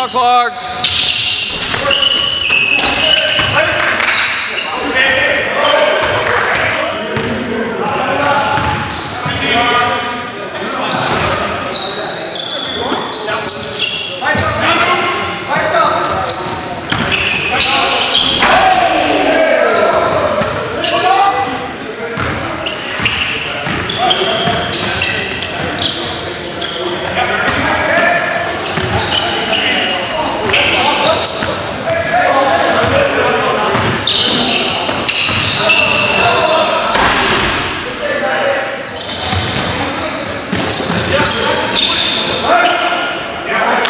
Dog bark. Yeah.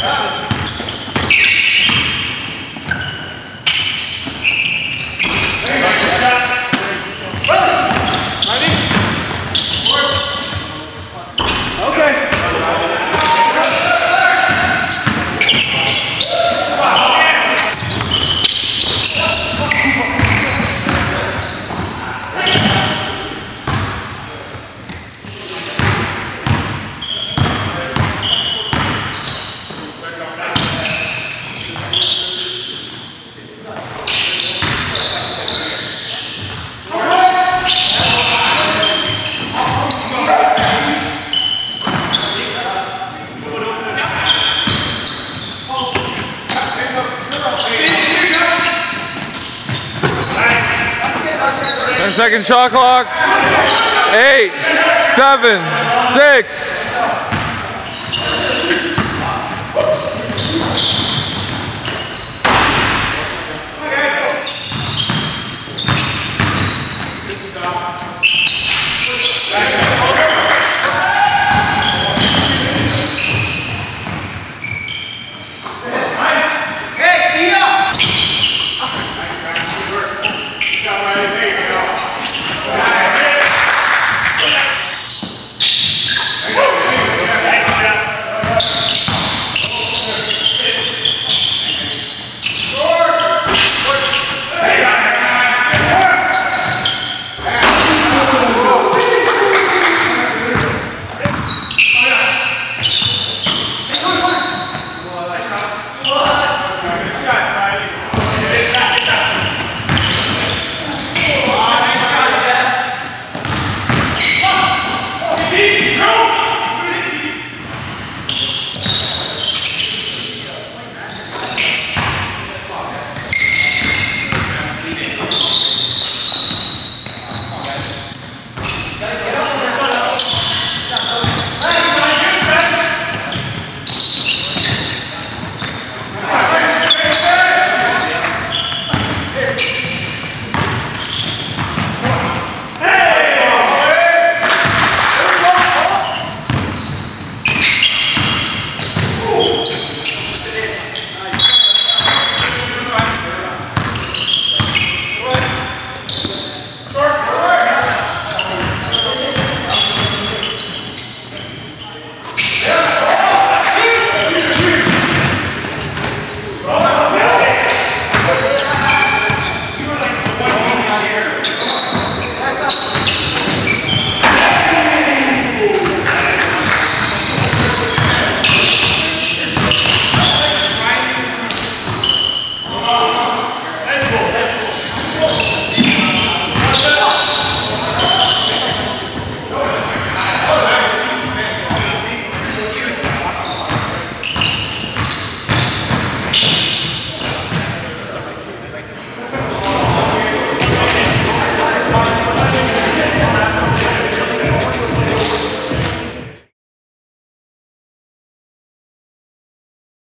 Ah! Second shot clock. Eight, seven, six. Hey, Dino!